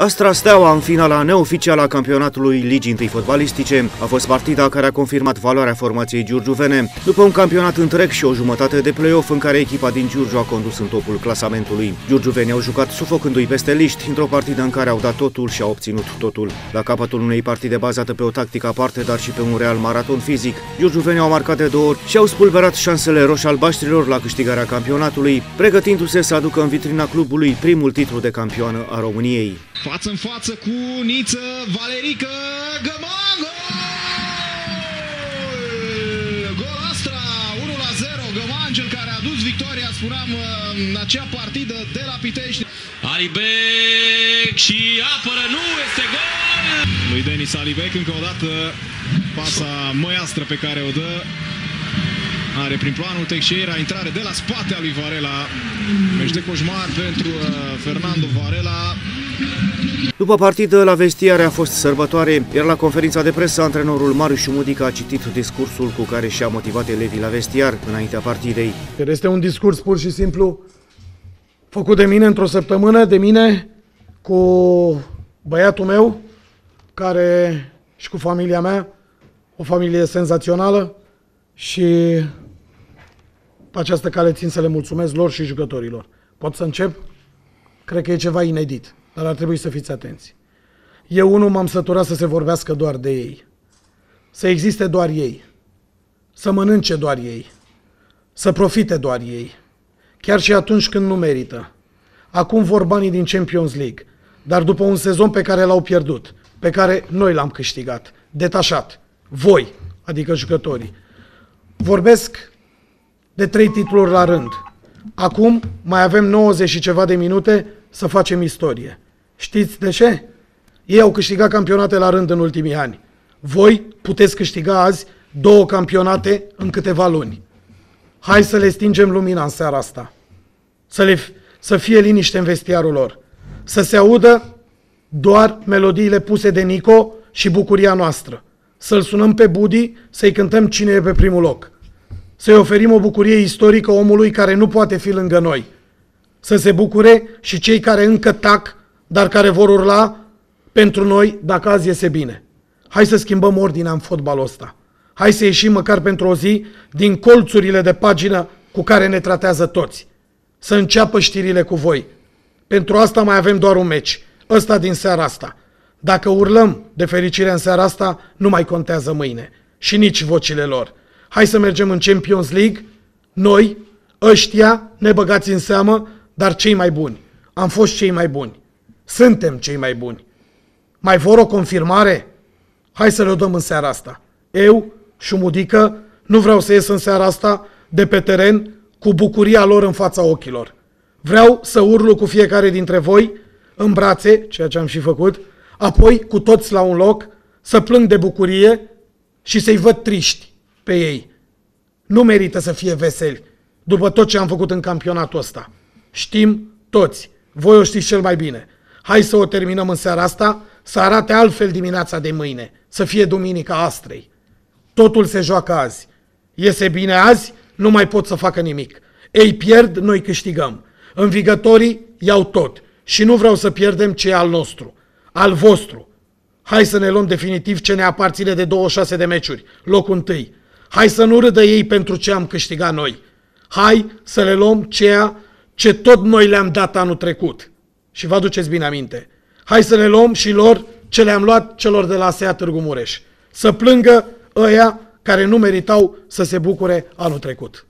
Astra Steaua în finala neoficială a campionatului Ligii întâi fotbalistice a fost partida care a confirmat valoarea formației giurgiuvene după un campionat întreg și o jumătate de play-off în care echipa din Giurgiu a condus în topul clasamentului. Giurgiuvenii au jucat sufocându-i peste liști într-o partidă în care au dat totul și au obținut totul. La capătul unei partide bazate pe o tactică aparte, dar și pe un real maraton fizic, giurgiuvenii au marcat de două ori și au spulberat șansele roș-albaștrilor la câștigarea campionatului, pregătindu-se să aducă în vitrina clubului primul titlu de campioană a României. Față în față cu Niță, Valerică, Găman, Gol Astra, 1 la 0, Găman, cel care a dus victoria, spuneam, în acea partidă de la Pitești. Alibec și apără, nu, este gol! Lui Denis Alibec, încă o dată, pasa măiastră pe care o dă are prin planul Teixeira, intrare de la spate a lui Varela. Meci de coșmar pentru uh, Fernando Varela. După partidă, la vestiare a fost sărbătoare, iar la conferința de presă, antrenorul Marius Mudica a citit discursul cu care și-a motivat elevii la vestiar înaintea partidei. Este un discurs pur și simplu făcut de mine într-o săptămână, de mine cu băiatul meu, care și cu familia mea, o familie senzațională și pe această cale țin să le mulțumesc lor și jucătorilor. Pot să încep? Cred că e ceva inedit, dar ar trebui să fiți atenți. Eu unul m-am săturat să se vorbească doar de ei. Să existe doar ei. Să mănânce doar ei. Să profite doar ei. Chiar și atunci când nu merită. Acum vor banii din Champions League, dar după un sezon pe care l-au pierdut, pe care noi l-am câștigat, detașat, voi, adică jucătorii. Vorbesc de trei titluri la rând. Acum mai avem 90 și ceva de minute să facem istorie. Știți de ce? Ei au câștigat campionate la rând în ultimii ani. Voi puteți câștiga azi două campionate în câteva luni. Hai să le stingem lumina în seara asta. Să, le, să fie liniște în vestiarul lor. Să se audă doar melodiile puse de Nico și bucuria noastră. Să-l sunăm pe Budi, să-i cântăm cine e pe primul loc să-i oferim o bucurie istorică omului care nu poate fi lângă noi. Să se bucure și cei care încă tac, dar care vor urla pentru noi dacă azi iese bine. Hai să schimbăm ordinea în fotbalul ăsta. Hai să ieșim măcar pentru o zi din colțurile de pagină cu care ne tratează toți. Să înceapă știrile cu voi. Pentru asta mai avem doar un meci. Ăsta din seara asta. Dacă urlăm de fericire în seara asta, nu mai contează mâine. Și nici vocile lor hai să mergem în Champions League, noi, ăștia, ne băgați în seamă, dar cei mai buni. Am fost cei mai buni. Suntem cei mai buni. Mai vor o confirmare? Hai să le dăm în seara asta. Eu, Șumudică, nu vreau să ies în seara asta de pe teren cu bucuria lor în fața ochilor. Vreau să urlu cu fiecare dintre voi în brațe, ceea ce am și făcut, apoi cu toți la un loc, să plâng de bucurie și să-i văd triști pe ei. Nu merită să fie veseli după tot ce am făcut în campionatul ăsta. Știm toți, voi o știți cel mai bine. Hai să o terminăm în seara asta, să arate altfel dimineața de mâine, să fie duminica astrei. Totul se joacă azi. Iese bine azi, nu mai pot să facă nimic. Ei pierd, noi câștigăm. Învigătorii iau tot. Și nu vreau să pierdem ce e al nostru, al vostru. Hai să ne luăm definitiv ce ne aparține de 26 de meciuri, locul întâi. Hai să nu râdă ei pentru ce am câștigat noi. Hai să le luăm ceea ce tot noi le-am dat anul trecut. Și vă aduceți bine aminte. Hai să le luăm și lor ce le-am luat celor de la SEA Târgu Mureș. Să plângă ăia care nu meritau să se bucure anul trecut.